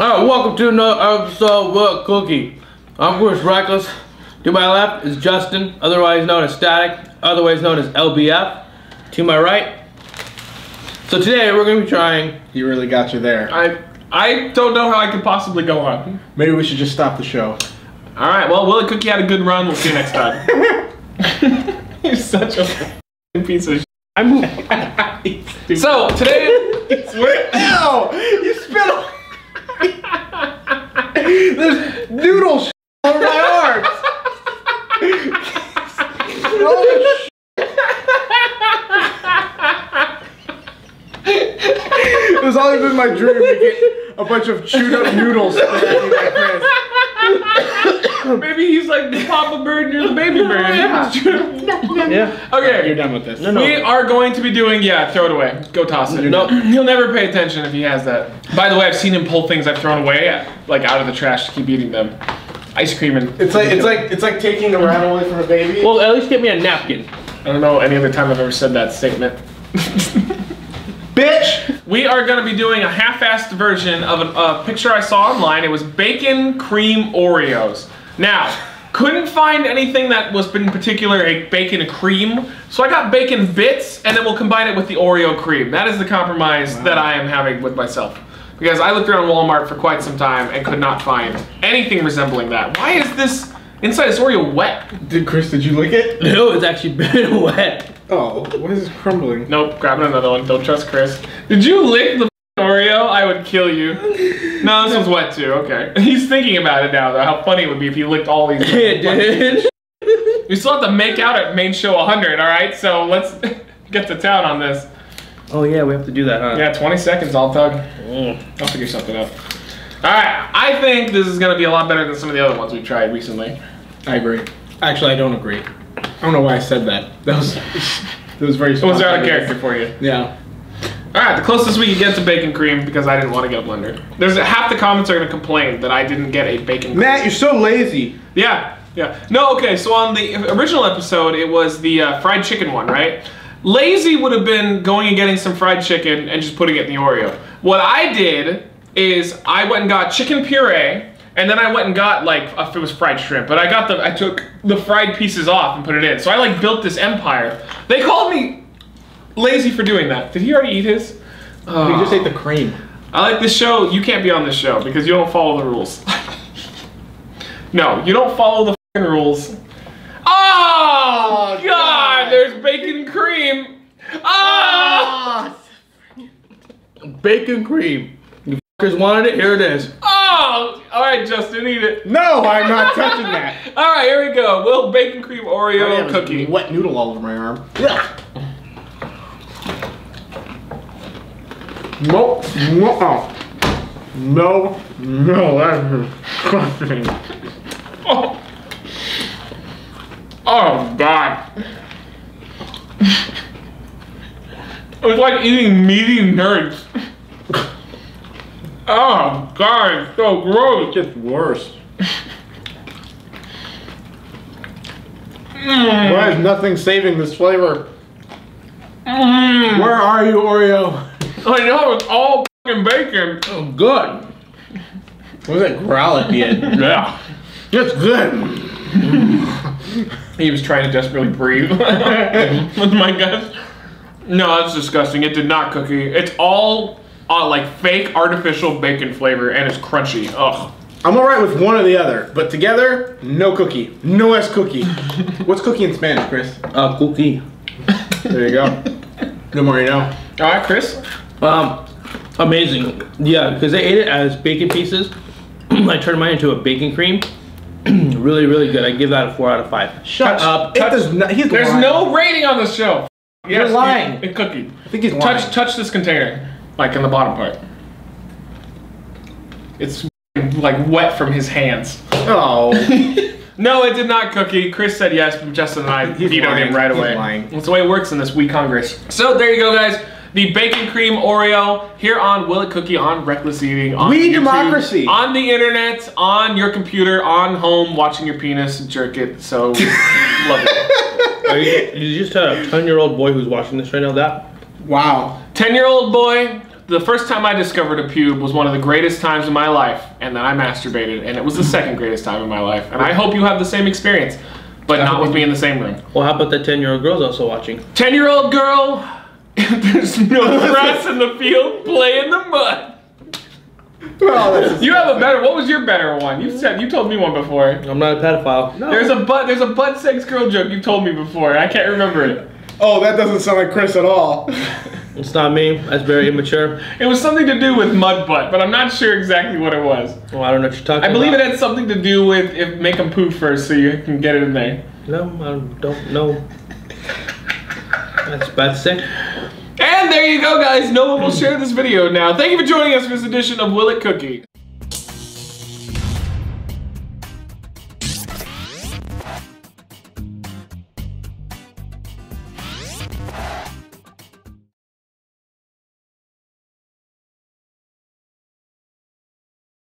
Alright, welcome to another episode of What Cookie. I'm Chris Wreckless. To my left is Justin, otherwise known as Static, otherwise known as LBF. To my right. So today we're gonna be trying. He really got you there. I I don't know how I could possibly go on. Maybe we should just stop the show. All right. Well, Will It Cookie had a good run. We'll see you next time. You're such a piece of. Shit. I'm. So today, we're, Ew! You spit on. There's noodle sh- on my arms. Sh- It was always been my dream to get a bunch of chewed up noodles spit at me like Chris. maybe he's like the Papa Bird and you're the baby bird. Yeah. Okay. You're done with this. No, no. We are going to be doing, yeah, throw it away. Go toss it. No. He'll never pay attention if he has that. By the way, I've seen him pull things I've thrown away, like out of the trash to keep eating them. Ice cream and. It's like it's like it's like taking the rat away from a baby. Well, at least get me a napkin. I don't know any other time I've ever said that statement. Bitch! We are going to be doing a half-assed version of a, a picture I saw online. It was bacon cream Oreos. Now, couldn't find anything that was in particular a bacon cream, so I got bacon bits, and then we'll combine it with the Oreo cream. That is the compromise that I am having with myself. Because I looked around Walmart for quite some time and could not find anything resembling that. Why is this inside this Oreo wet? Did Chris? Did you lick it? No, it's actually been wet. Oh, what is this crumbling? Nope, grabbing another one. Don't trust Chris. Did you lick the Oreo? I would kill you. No, this one's wet too. Okay. He's thinking about it now, though. How funny it would be if he licked all these. It did. We still have to make out at main show 100. All right, so let's get to town on this. Oh yeah, we have to do that, huh? Yeah, 20 seconds, all Tug. Mm. I'll figure something out. All right, I think this is gonna be a lot better than some of the other ones we've tried recently. I agree. Actually, I don't agree. I don't know why I said that. That was that was very. It was out of character for you. Yeah. All right, the closest we can get to bacon cream because I didn't want to get a blender. There's half the comments are gonna complain that I didn't get a bacon. Cream. Matt, you're so lazy. Yeah, yeah. No, okay. So on the original episode, it was the uh, fried chicken one, right? Lazy would have been going and getting some fried chicken and just putting it in the Oreo. What I did is I went and got chicken puree, and then I went and got like if it was fried shrimp, but I got the I took the fried pieces off and put it in. So I like built this empire. They called me lazy for doing that. Did he already eat his? He just ah. ate the cream. I like this show. You can't be on this show because you don't follow the rules. no, you don't follow the fucking rules. Ah, oh, God, God. There's bacon cream. Oh, Bacon cream. You fuckers wanted it. Here it is. oh. All right, Justin, eat it. No, I'm not touching that. All right, here we go. Will bacon cream Oreo cookie. Wet noodle all over my arm. Nope. No. No. No. That's disgusting. Oh. Oh God. It's like eating meaty nerds. Oh God, it's so gross. It gets worse. Mm, Why is nothing saving this flavor? mm. Where are you, Oreo? I know it's all fucking bacon. Oh, good. What was that growl at the end? Yeah. It's good. He was trying to desperately breathe with my guts. No, that's disgusting. It did not cookie. It's all uh, like fake artificial bacon flavor and it's crunchy. Ugh. I'm alright with one or the other, but together, no cookie. No S cookie. What's cookie in Spanish, Chris? Uh, cookie. There you go. Good morning now. All right, Chris. Um, amazing. Yeah, because they ate it as bacon pieces. I turned mine into a bacon cream. really, really good. I give that a four out of five. Shut Touch- up. touch- does not, he's There's lying. no rating on this show. You're lying. A cookie. I think he's lying. Touch touch this container, like in the bottom part. It's like wet from his hands. Oh. No, it did not cookie. Chris said yes, but Justin and I He's vetoed him right He's away. lying. That's the way it works in this wee Congress. So there you go, guys. The bacon cream Oreo here on Will It Cookie on Wreckless Eating on We YouTube, democracy. on the internet on your computer on home watching your penis jerk it. So love it. Are you, you just had a ten-year-old boy who's watching this right now. That wow. Ten year old boy, the first time I discovered a pube was one of the greatest times in my life, and then I masturbated, and it was the second greatest time in my life. And I hope you have the same experience, but not with me in the same room. Well, how about the 10 year old girls also watching? 10 year old girl, there's no grass in the field, play in the mud. Well, that's You have a better, what was your better one? You said, you told me one before. I'm not a pedophile. No. There's a butt, there's a butt sex girl joke you told me before, I can't remember it. oh, that doesn't sound like Chris at all. It's not me. That's very immature. It was something to do with mud butt, but I'm not sure exactly what it was. Well, I don't know what you're talking I believe it had something to do with if make them poop first so you can get it in there. No, I don't know. That's bad sick. And there you go, guys. No one will share this video now. Thank you for joining us for this edition of Will It Cookie.